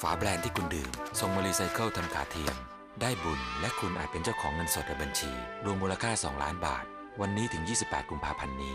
ฝาแบรนด์ที่คุณดื่มส่งมารีไซเคิลทำขาเทียม ได้บุญและคุณอาจเป็นเจ้าของเงินสดในบัญชี รวมมูลค่า 2 ล้านบาท วันนี้ถึง 28 กุมภาพันธ์นี้